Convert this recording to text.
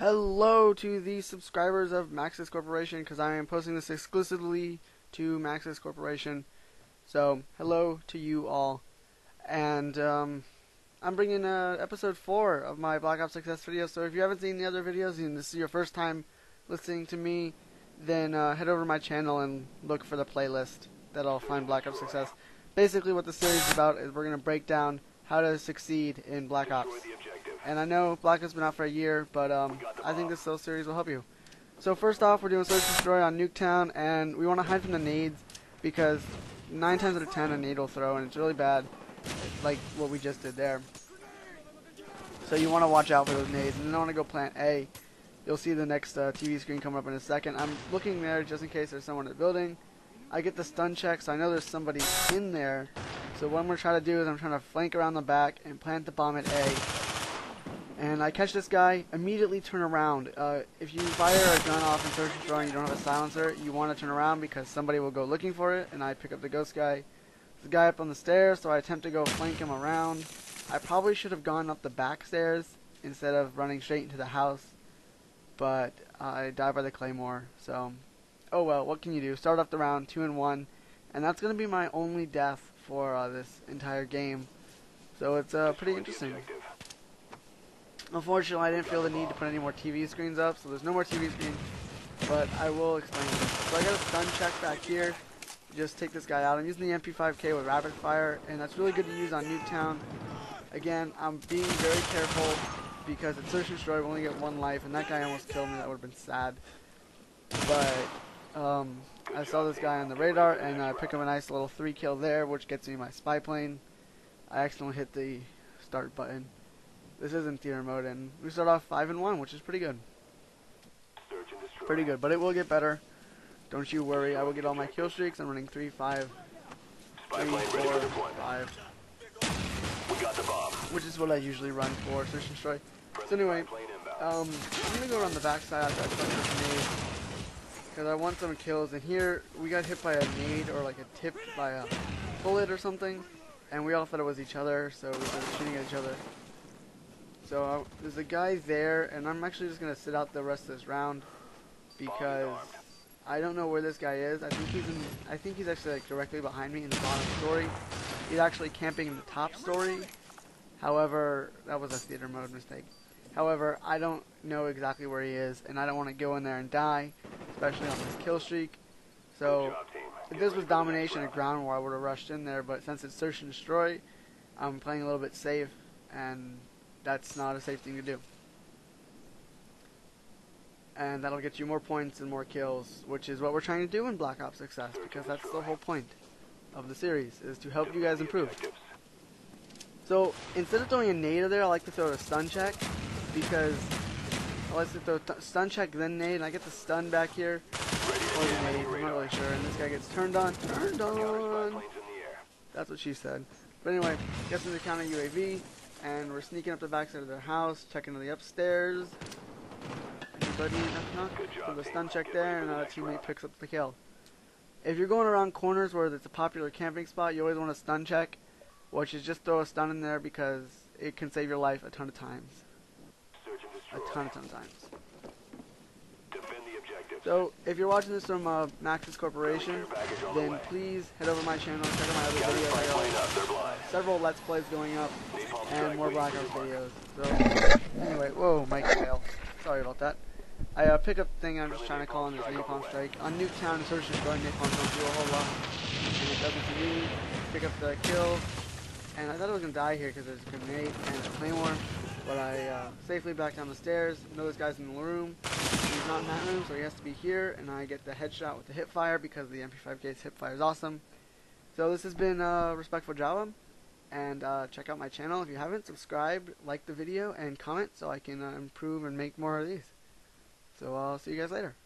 Hello to the subscribers of Max's Corporation because I am posting this exclusively to Max's Corporation. So, hello to you all. And um, I'm bringing uh, episode 4 of my Black Ops Success video. So, if you haven't seen the other videos and this is your first time listening to me, then uh, head over to my channel and look for the playlist that'll find Black Ops Success. Basically, what the series is about is we're going to break down how to succeed in Black Ops. And I know Black has been out for a year, but um, I think this little series will help you. So first off, we're doing Search and Destroy on Nuketown, and we want to hide from the nades because 9 times out of 10 a nade will throw, and it's really bad, like what we just did there. So you want to watch out for those nades, and then I want to go plant A. You'll see the next uh, TV screen come up in a second. I'm looking there just in case there's someone in the building. I get the stun check, so I know there's somebody in there. So what I'm going to try to do is I'm trying to flank around the back and plant the bomb at A. And I catch this guy, immediately turn around. Uh, if you fire a gun off in Search and Destroy and you don't have a silencer, you want to turn around because somebody will go looking for it, and I pick up the ghost guy. There's a guy up on the stairs, so I attempt to go flank him around. I probably should have gone up the back stairs instead of running straight into the house, but I die by the claymore, so oh well, what can you do? Start off the round 2 and 1, and that's going to be my only death for uh, this entire game. So it's uh, pretty interesting. Unfortunately, I didn't feel the need to put any more TV screens up, so there's no more TV screens, but I will explain. So I got a stun check back here. Just take this guy out. I'm using the MP5K with rapid fire, and that's really good to use on Nuketown. Again, I'm being very careful because at Search and Destroy, we only get one life, and that guy almost killed me. That would have been sad. But um, I saw this guy on the radar, and I pick up a nice little three kill there, which gets me my spy plane. I accidentally hit the start button. This isn't theater mode, and we start off 5 and 1, which is pretty good. Pretty good, but it will get better. Don't you worry, I will get all my kill streaks. I'm running 3, 5, 3, 4, 5. Which is what I usually run for Search and Destroy. So anyway, um, I'm to go around the backside after I start this nade. Because I want some kills, and here we got hit by a nade, or like a tip by a bullet or something. And we all thought it was each other, so we started shooting at each other. So uh, there's a guy there, and I'm actually just gonna sit out the rest of this round because I don't know where this guy is. I think he's in. I think he's actually like directly behind me in the bottom story. He's actually camping in the top story. However, that was a theater mode mistake. However, I don't know exactly where he is, and I don't want to go in there and die, especially on this kill streak. So, if this was domination of ground war, I would have rushed in there, but since it's search and destroy, I'm playing a little bit safe, and that's not a safe thing to do. And that'll get you more points and more kills, which is what we're trying to do in Black Ops Success, because that's the whole point of the series, is to help you guys improve. So, instead of throwing a nade there, I like to throw a stun check, because I like to throw stun check then nade, and I get the stun back here, or the nade, I'm not really sure, and this guy gets turned on, turned on! That's what she said. But anyway, gets into counter UAV, and we're sneaking up the backside of their house, checking the upstairs. Anybody? Knock, knock. So the stun check there, and our teammate picks up the kill. If you're going around corners where it's a popular camping spot, you always want to stun check, which is just throw a stun in there because it can save your life a ton of times. A ton, a ton of times. So, if you're watching this from uh, Max's Corporation, then please head over to my channel and check out my other videos. Several Let's Plays going up and more Black Ops videos. So, anyway, whoa, mic fail. Sorry about that. I uh, pick up the thing I'm just trying to call in this Napalm Strike. On Nuketown, Search and Destroy Napalm don't do a whole lot. And it doesn't to me. Pick up the kill. And I thought I was going to die here because there's a grenade and a claymore. But I uh, safely back down the stairs. Know this guy's in the room. He's not in so he has to be here. And I get the headshot with the hip fire because the MP5K's hip fire is awesome. So this has been uh, Respectful Jawa. And uh, check out my channel if you haven't. Subscribe, like the video, and comment so I can uh, improve and make more of these. So I'll see you guys later.